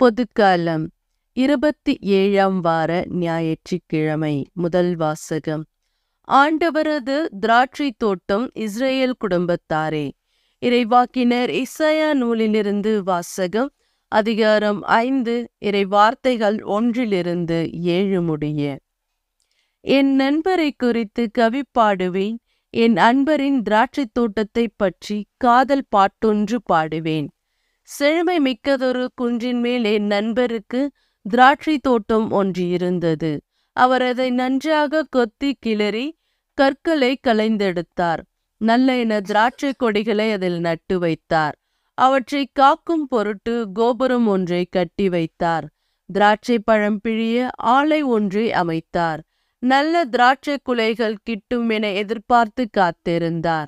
பொதுக்காலம். இருபத்தி ஏழாம் வார ஞாயிற்றுக்கிழமை முதல் வாசகம். ஆண்டவரது திராட்சை தோட்டம் இஸ்ரேல் குடும்பத்தாரே. இறைவாக்கினர் இசையா நூலிலிருந்து வாசகம் அதிகாரம் ஐந்து இறை வார்த்தைகள் ஒன்றிலிருந்து ஏழு முடிய. என் நண்பரை குறித்து கவி பாடுவேன் என் அன்பரின் திராட்சை தோட்டத்தை பற்றி காதல் பாட்டொன்று பாடுவேன். செழுமை மிக்கதொரு குன்றின் மேலே நண்பருக்கு திராட்சை தோட்டம் ஒன்று இருந்தது. அவர் அதை நன்றாக கொத்தி கிளறி கற்களை களைந்தெடுத்தார். நல்ல என திராட்சை கொடிகளை அதில் நட்டு வைத்தார். அவற்றை காக்கும் பொருட்டு கோபுரம் ஒன்றை கட்டி வைத்தார். திராட்சை பழம் பிழிய ஆலை ஒன்றை அமைத்தார். நல்ல திராட்சை குலைகள் கிட்டும் என எதிர்பார்த்து காத்திருந்தார்.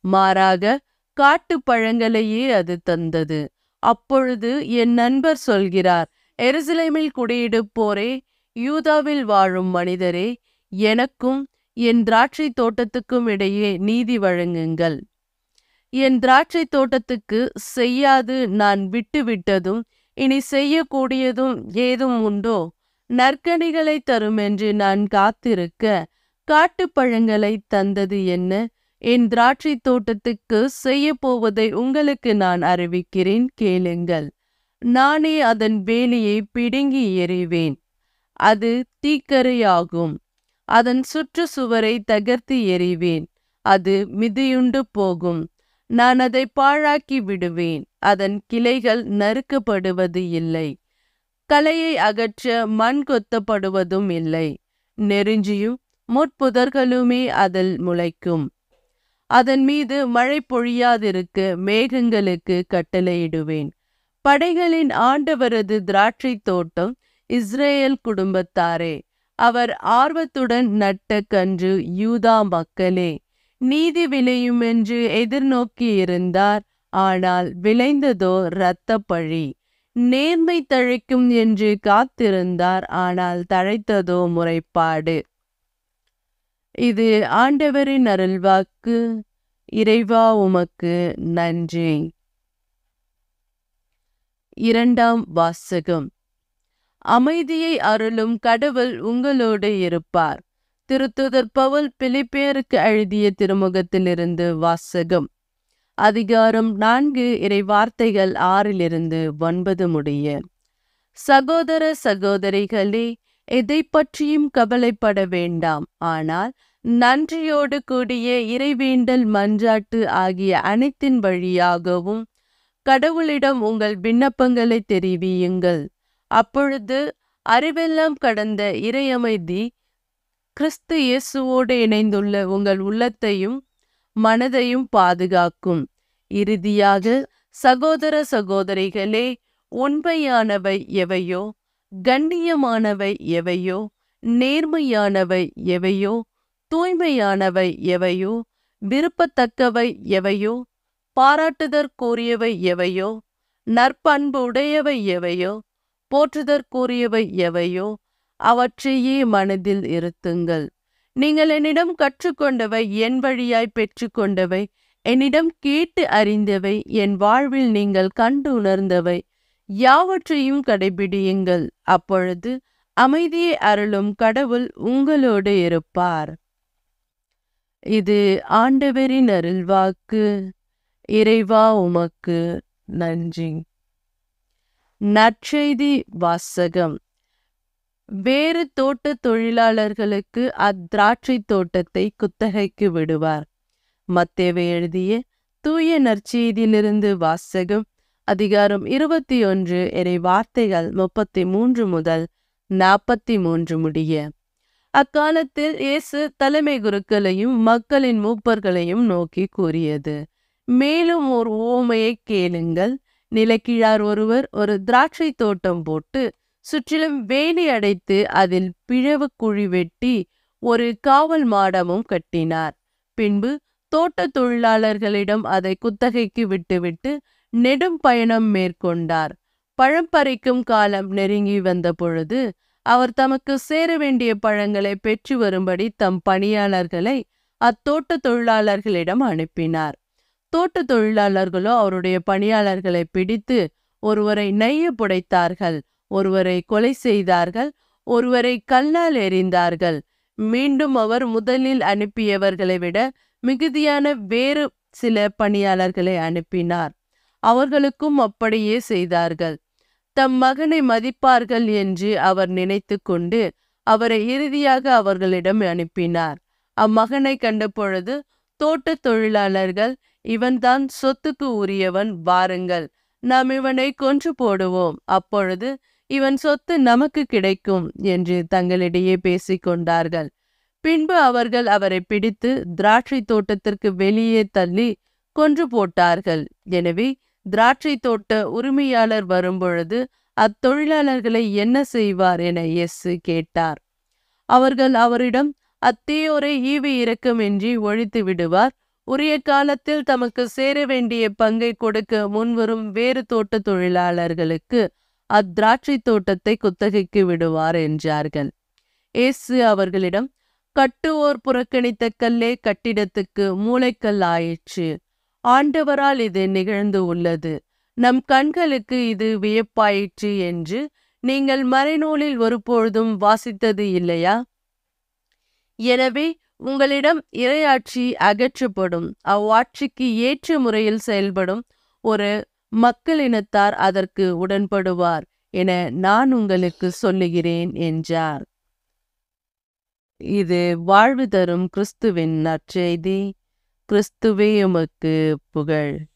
மாறாக காட்டு பழங்களையே அது தந்தது. அப்பொழுது என் நண்பர் சொல்கிறார் எருசலேமில் குடியிடுப்போரே யூதாவில் வாழும் மனிதரே எனக்கும் என் திராட்சை தோட்டத்துக்கும் இடையே நீதி வழங்குங்கள். என் திராட்சை தோட்டத்துக்கு செய்யாது நான் விட்டுவிட்டதும் இனி செய்யக்கூடியதும் ஏதும் உண்டோ? நற்கனிகளை தரும் என்று நான் காத்திருக்க காட்டுப்பழங்களை தந்தது என்ன? என் திராட்சை தோட்டத்துக்கு செய்ய போவதை உங்களுக்கு நான் அறிவிக்கிறேன் கேளுங்கள். நானே அதன் வேலியை பிடுங்கி எறிவேன். அது தீக்கரையாகும். அதன் சுற்றுச்சுவரை தகர்த்து எறிவேன். அது மிதியுண்டு போகும். நான் அதை பாழாக்கி விடுவேன். அதன் கிளைகள் நறுக்கப்படுவது இல்லை. கலையை அகற்ற மண் கொத்தப்படுவதும் இல்லை. நெருஞ்சியும் முட்புதர்களுமே அதில் முளைக்கும். அதன் மீது மழை பொழியாதிருக்க மேகங்களுக்கு கட்டளையிடுவேன். படைகளின் ஆண்டவரது திராட்சை தோட்டம் இஸ்ரேல் குடும்பத்தாரே அவர் ஆர்வத்துடன் நட்ட கன்று யூதா மக்களே நீதி விளையும் என்று எதிர்நோக்கி இருந்தார் ஆனால் விளைந்ததோ இரத்த பழி. நேர்மை தழைக்கும் என்று காத்திருந்தார் ஆனால் தழைத்ததோ முறைப்பாடு. இது ஆண்டவரின் அருள்வாக்கு. இறைவா உமக்கு நன்றி. இரண்டாம் வாசகம். அமைதியை அருளும் கடவுள் உங்களோடு இருப்பார். திருத்துதர் பவுல் பிலிப்பேருக்கு எழுதிய திருமுகத்திலிருந்து வாசகம். அதிகாரம் நான்கு இறை வார்த்தைகள் ஆறிலிருந்து ஒன்பது முடிய. சகோதர சகோதரிகளே எதை பற்றியும் கவலைப்பட வேண்டாம். ஆனால் நன்றியோடு கூடிய இறைவேண்டல் மன்றாட்டு ஆகிய அனைத்தின் வழியாகவும் கடவுளிடம் உங்கள் விண்ணப்பங்களை தெரிவியுங்கள். அப்பொழுது அறிவெல்லாம் கடந்த இறையமைதி கிறிஸ்து இயேசுவோடு இணைந்துள்ள உங்கள் உள்ளத்தையும் மனதையும் பாதுகாக்கும். இறுதியாக சகோதர சகோதரிகளே உண்மையானவை எவையோ கண்ணியமானவை எவையோ நேர்மையானவை எவையோ தூய்மையானவை எவையோ? விருப்பத்தக்கவை எவையோ? பாராட்டுதற்கூறியவை எவையோ? நற்பண்பு உடையவை எவையோ? போற்றுதற்கூறியவை எவையோ? அவற்றையே மனதில் இருத்துங்கள். நீங்கள் என்னிடம் கற்றுக்கொண்டவை என் வழியாய் பெற்றுக்கொண்டவை என்னிடம் கேட்டு அறிந்தவை என் வாழ்வில் நீங்கள் கண்டு உணர்ந்தவை யாவற்றையும் கடைபிடியுங்கள். அப்பொழுது அமைதியை அருளும் கடவுள் உங்களோடு இருப்பார். இது ஆண்டவரின் அருள்வாக்கு. இறைவா உமக்கு நன்றி. நற்செய்தி வாசகம். வேறு தோட்ட தொழிலாளர்களுக்கு அத்திராட்சை தோட்டத்தை குத்தகைக்கு விடுவார். மத்தேவை எழுதிய தூய நற்செய்தியிலிருந்து வாசகம் அதிகாரம் இருபத்தி ஒன்று இறை வார்த்தைகள் முப்பத்தி மூன்று முதல் நாற்பத்தி மூன்று முடிய. அக்காலத்தில் இயேசு தலைமை குருக்களையும் மக்களின் மூப்பர்களையும் நோக்கி கூறியது. மேலும் ஒரு ஓமையை கேளுங்கள். நிலக்கிழார் ஒருவர் ஒரு திராட்சை தோட்டம் போட்டு சுற்றிலும் வேலி அடைத்து அதில் பிழவு குழி வெட்டி ஒரு காவல் மாடமும் கட்டினார். பின்பு தோட்ட தொழிலாளர்களிடம் அதை குத்தகைக்கு விட்டுவிட்டு நெடும் பயணம் மேற்கொண்டார். பழம் பறிக்கும் காலம் நெருங்கி வந்த பொழுது அவர் தமக்கு சேர வேண்டிய பழங்களை பெற்று வரும்படி தம் பணியாளர்களை அத்தோட்ட தொழிலாளர்களிடம் அனுப்பினார். தோட்ட தொழிலாளர்களோ அவருடைய பணியாளர்களை பிடித்து ஒருவரை நெய்ய புடைத்தார்கள் ஒருவரை கொலை செய்தார்கள் ஒருவரை கல்லால் எறிந்தார்கள். மீண்டும் அவர் முதலில் அனுப்பியவர்களை விட மிகுதியான வேறு சில பணியாளர்களை அனுப்பினார். அவர்களுக்கும் அப்படியே செய்தார்கள். தம் மகனை மதிப்பார்கள் என்று அவர் நினைத்து கொண்டு அவரை இறுதியாக அவர்களிடம் அனுப்பினார். அம்மகனை கண்டபொழுது தோட்டத் தொழிலாளர்கள் இவன்தான் சொத்துக்கு உரியவன் வாருங்கள். நாம் இவனை கொன்று போடுவோம். அப்பொழுது இவன் சொத்து நமக்கு கிடைக்கும் என்று தங்களிடையே பேசிக் கொண்டார்கள். பின்பு அவர்கள் அவரை பிடித்து திராட்சை தோட்டத்திற்கு வெளியே தள்ளி கொன்று போட்டார்கள். எனவே திராட்சை தோட்ட உரிமையாளர் வரும்பொழுது அத்தொழிலாளர்களை என்ன செய்வார் என எஸ்ஸு கேட்டார். அவர்கள் அவரிடம் அத்தீயோரை ஈவி இரக்கமின்றி ஒழித்து விடுவார். உரிய காலத்தில் தமக்கு சேர வேண்டிய பங்கை கொடுக்க முன்வரும் வேறு தோட்ட தொழிலாளர்களுக்கு அத்திராட்சை தோட்டத்தை குத்தகைக்கு விடுவார் என்றார்கள். இயேசு அவர்களிடம் கட்டுவோர் புறக்கணித்த கல்லே கட்டிடத்துக்கு மூளைக்கல் ஆயிற்று. ஆண்டவரால் இது நிகழ்ந்து உள்ளது. நம் கண்களுக்கு இது வியப்பாயிற்று என்று நீங்கள் மறைநூலில் ஒருபொழுதும் வாசித்தது இல்லையா? எனவே உங்களிடம் இறையாட்சி அகற்றப்படும். அவ்வாட்சிக்கு ஏற்ற முறையில் செயல்படும் ஒரு மக்களினத்தார் அதற்கு உடன்படுவார் என நான் உங்களுக்கு சொல்லுகிறேன் என்றார். இது வாழ்வு தரும் கிறிஸ்துவின் நற்செய்தி. கிறிஸ்துவே உமக்கு புகழ்.